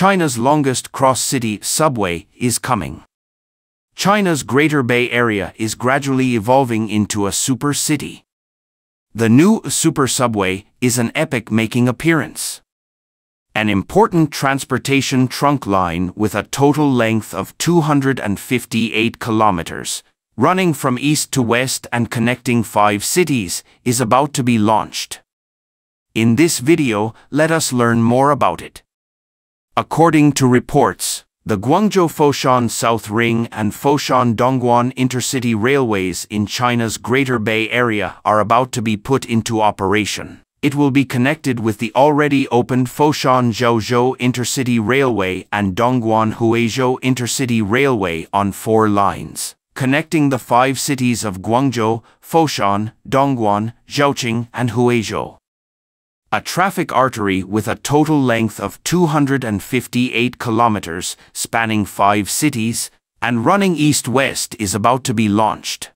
China's longest cross-city subway is coming. China's Greater Bay Area is gradually evolving into a super city. The new super subway is an epic making appearance. An important transportation trunk line with a total length of 258 kilometers, running from east to west and connecting five cities, is about to be launched. In this video, let us learn more about it. According to reports, the Guangzhou-Foshan South Ring and Foshan-Dongguan intercity railways in China's Greater Bay Area are about to be put into operation. It will be connected with the already opened Foshan-Zhouzhou intercity railway and Dongguan-Huizhou intercity railway on four lines, connecting the five cities of Guangzhou, Foshan, Dongguan, Zhaoqing, and Huizhou a traffic artery with a total length of 258 kilometers spanning five cities and running east-west is about to be launched.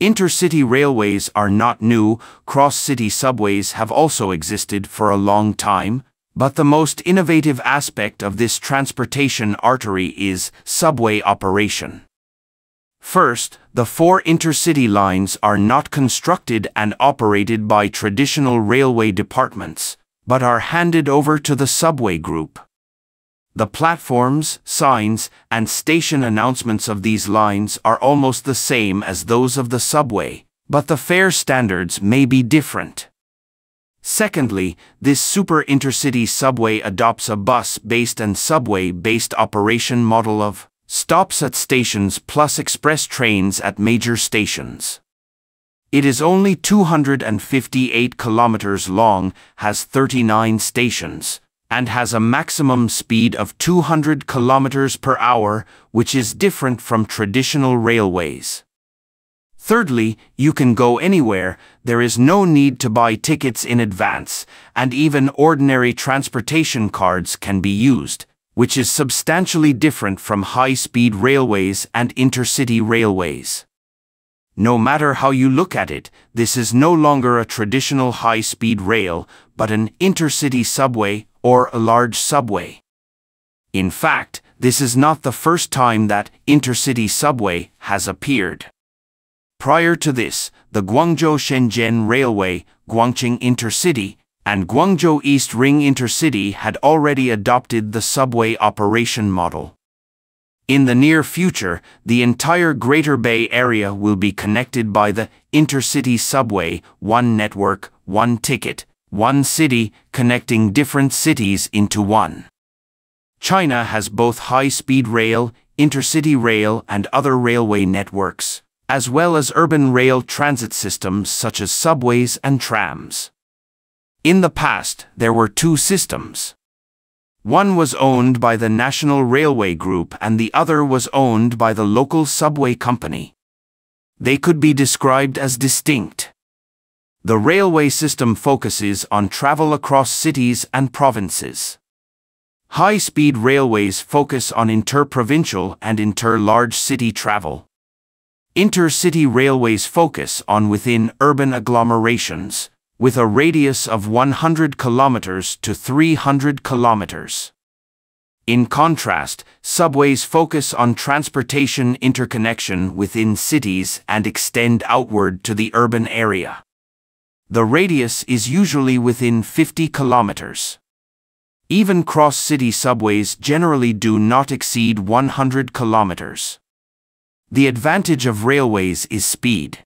Intercity railways are not new, cross-city subways have also existed for a long time, but the most innovative aspect of this transportation artery is subway operation. First, the four intercity lines are not constructed and operated by traditional railway departments, but are handed over to the subway group. The platforms, signs, and station announcements of these lines are almost the same as those of the subway, but the fare standards may be different. Secondly, this super intercity subway adopts a bus-based and subway-based operation model of Stops at stations plus express trains at major stations. It is only 258 kilometers long, has 39 stations, and has a maximum speed of 200 kilometers per hour, which is different from traditional railways. Thirdly, you can go anywhere, there is no need to buy tickets in advance, and even ordinary transportation cards can be used, which is substantially different from high-speed railways and intercity railways. No matter how you look at it, this is no longer a traditional high-speed rail, but an intercity subway or a large subway. In fact, this is not the first time that intercity subway has appeared. Prior to this, the Guangzhou-Shenzhen Railway, Guangqing Intercity, and Guangzhou East Ring Intercity had already adopted the subway operation model. In the near future, the entire Greater Bay Area will be connected by the Intercity Subway, one network, one ticket, one city, connecting different cities into one. China has both high-speed rail, intercity rail and other railway networks, as well as urban rail transit systems such as subways and trams. In the past, there were two systems. One was owned by the National Railway Group and the other was owned by the local subway company. They could be described as distinct. The railway system focuses on travel across cities and provinces. High-speed railways focus on inter-provincial and inter-large city travel. Intercity railways focus on within urban agglomerations, with a radius of 100 kilometers to 300 kilometers. In contrast, subways focus on transportation interconnection within cities and extend outward to the urban area. The radius is usually within 50 kilometers. Even cross-city subways generally do not exceed 100 kilometers. The advantage of railways is speed.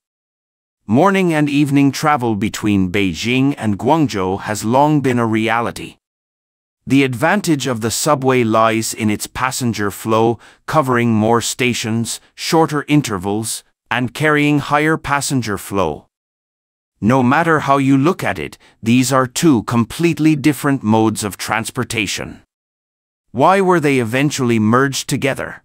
Morning and evening travel between Beijing and Guangzhou has long been a reality. The advantage of the subway lies in its passenger flow, covering more stations, shorter intervals, and carrying higher passenger flow. No matter how you look at it, these are two completely different modes of transportation. Why were they eventually merged together?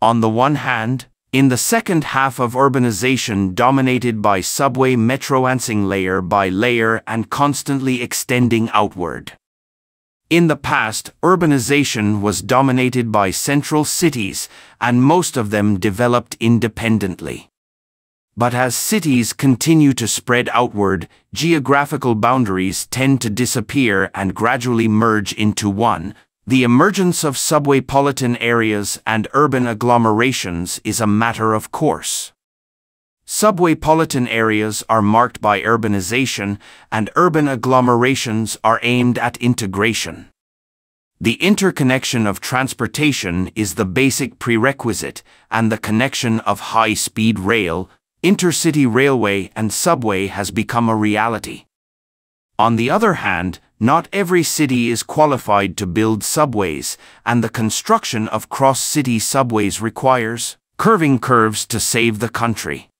On the one hand, in the second half of urbanization dominated by subway metroancing layer by layer and constantly extending outward. In the past, urbanization was dominated by central cities, and most of them developed independently. But as cities continue to spread outward, geographical boundaries tend to disappear and gradually merge into one, The emergence of subwaypolitan areas and urban agglomerations is a matter of course. Subwaypolitan areas are marked by urbanization and urban agglomerations are aimed at integration. The interconnection of transportation is the basic prerequisite and the connection of high-speed rail, intercity railway and subway has become a reality. On the other hand, not every city is qualified to build subways, and the construction of cross-city subways requires curving curves to save the country.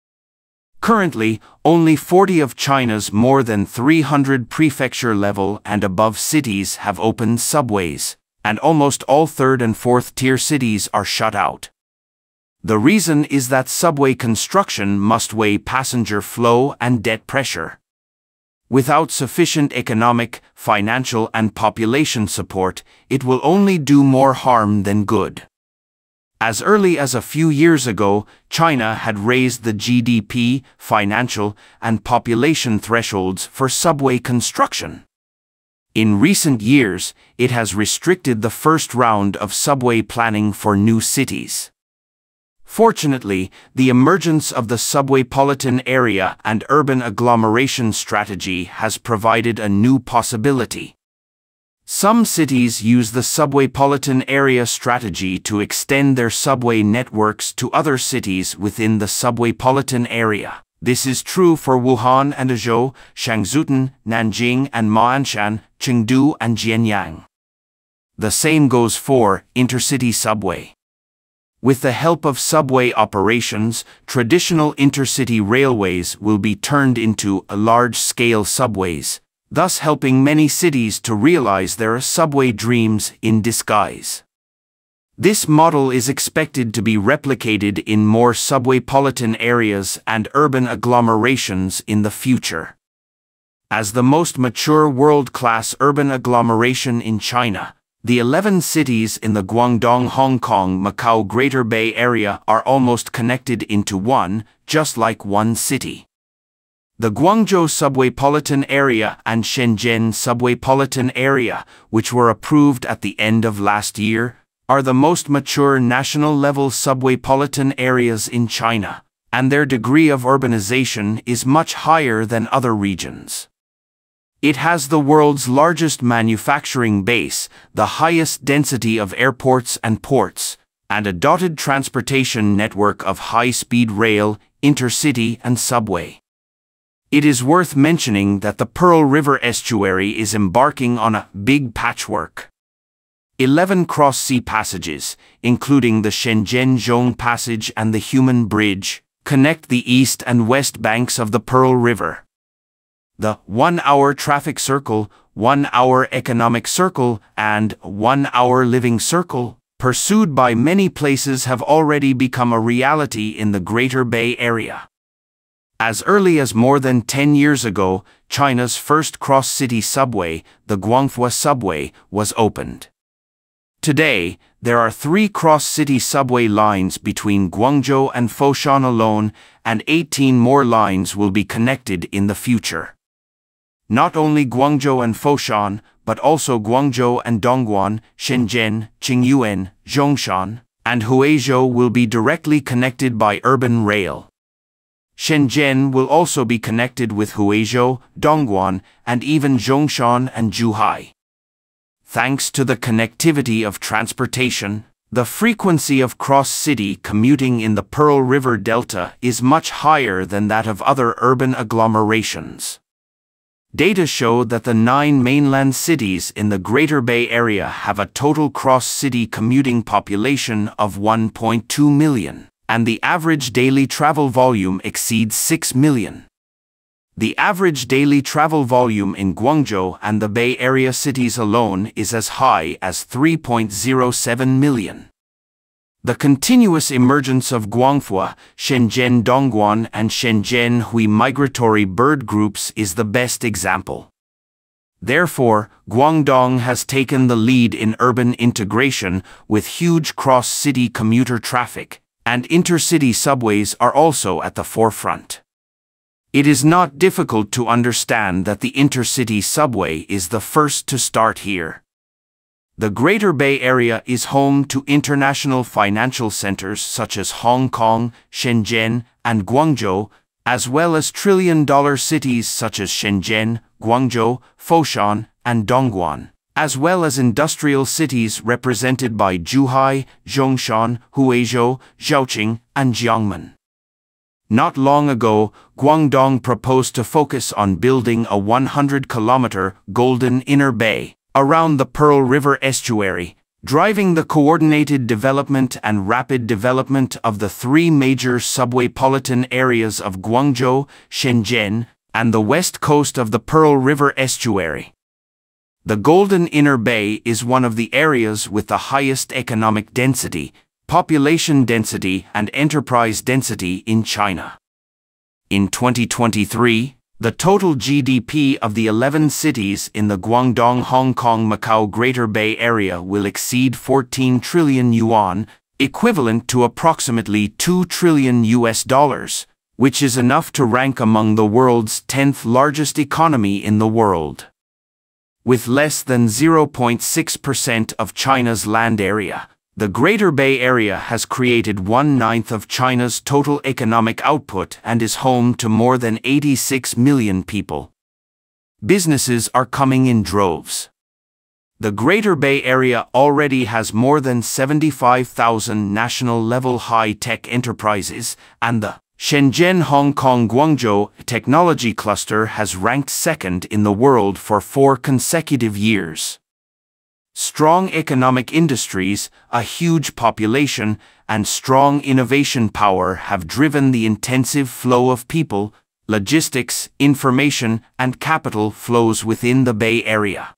Currently, only 40 of China's more than 300 prefecture level and above cities have opened subways, and almost all third and fourth tier cities are shut out. The reason is that subway construction must weigh passenger flow and debt pressure. Without sufficient economic, financial and population support, it will only do more harm than good. As early as a few years ago, China had raised the GDP, financial, and population thresholds for subway construction. In recent years, it has restricted the first round of subway planning for new cities. Fortunately, the emergence of the subwaypolitan area and urban agglomeration strategy has provided a new possibility. Some cities use the subwaypolitan area strategy to extend their subway networks to other cities within the subwaypolitan area. This is true for Wuhan and Ezhou, Changzhutan, Nanjing and Ma'anshan, Chengdu and Jianyang. The same goes for intercity subway. With the help of subway operations, traditional intercity railways will be turned into large-scale subways, thus helping many cities to realize their subway dreams in disguise. This model is expected to be replicated in more subwaypolitan areas and urban agglomerations in the future. As the most mature world-class urban agglomeration in China, the 11 cities in the Guangdong Hong Kong Macau Greater Bay Area are almost connected into one, just like one city. The Guangzhou subwaypolitan area and Shenzhen subwaypolitan area, which were approved at the end of last year, are the most mature national-level subwaypolitan areas in China, and their degree of urbanization is much higher than other regions. It has the world's largest manufacturing base, the highest density of airports and ports, and a dotted transportation network of high-speed rail, intercity and subway. It is worth mentioning that the Pearl River estuary is embarking on a big patchwork. Eleven cross-sea passages, including the Shenzhen-Zhong Passage and the Humen Bridge, connect the east and west banks of the Pearl River. The one-hour traffic circle, one-hour economic circle, and one-hour living circle, pursued by many places have already become a reality in the Greater Bay Area. As early as more than 10 years ago, China's first cross-city subway, the Guangfo Subway, was opened. Today, there are three cross-city subway lines between Guangzhou and Foshan alone, and 18 more lines will be connected in the future. Not only Guangzhou and Foshan, but also Guangzhou and Dongguan, Shenzhen, Qingyuan, Zhongshan, and Huizhou will be directly connected by urban rail. Shenzhen will also be connected with Huizhou, Dongguan, and even Zhongshan and Zhuhai. Thanks to the connectivity of transportation, the frequency of cross-city commuting in the Pearl River Delta is much higher than that of other urban agglomerations. Data show that the nine mainland cities in the Greater Bay Area have a total cross-city commuting population of 1.2 million and the average daily travel volume exceeds 6 million. The average daily travel volume in Guangzhou and the Bay Area cities alone is as high as 3.07 million. The continuous emergence of Guangfo, Shenzhen Dongguan and Shenzhen Hui migratory bird groups is the best example. Therefore, Guangdong has taken the lead in urban integration with huge cross-city commuter traffic, and intercity subways are also at the forefront. It is not difficult to understand that the intercity subway is the first to start here. The Greater Bay Area is home to international financial centers such as Hong Kong, Shenzhen, and Guangzhou, as well as trillion-dollar cities such as Shenzhen, Guangzhou, Foshan, and Dongguan, as well as industrial cities represented by Zhuhai, Zhongshan, Huizhou, Zhaoqing, and Jiangmen. Not long ago, Guangdong proposed to focus on building a 100-kilometer Golden Inner Bay around the Pearl River estuary, driving the coordinated development and rapid development of the three major subway-politan areas of Guangzhou, Shenzhen, and the west coast of the Pearl River estuary. The Golden Inner Bay is one of the areas with the highest economic density, population density and enterprise density in China. In 2023, the total GDP of the 11 cities in the Guangdong Hong Kong Macau Greater Bay Area will exceed 14 trillion yuan, equivalent to approximately 2 trillion US dollars, which is enough to rank among the world's 10th largest economy in the world. With less than 0.6% of China's land area, the Greater Bay Area has created one-ninth of China's total economic output and is home to more than 86 million people. Businesses are coming in droves. The Greater Bay Area already has more than 75,000 national-level high-tech enterprises, and the Shenzhen Hong Kong Guangzhou Technology Cluster has ranked second in the world for four consecutive years. Strong economic industries, a huge population, and strong innovation power have driven the intensive flow of people, logistics, information, and capital flows within the Bay Area.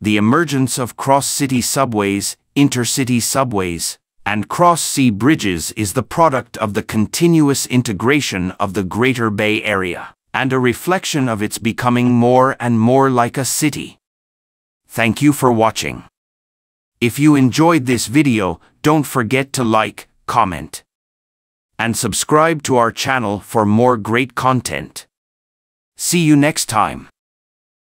The emergence of cross-city subways, intercity subways, and cross-sea bridges is the product of the continuous integration of the Greater Bay Area, and a reflection of its becoming more and more like a city. Thank you for watching. If you enjoyed this video, don't forget to like, comment, and subscribe to our channel for more great content. See you next time.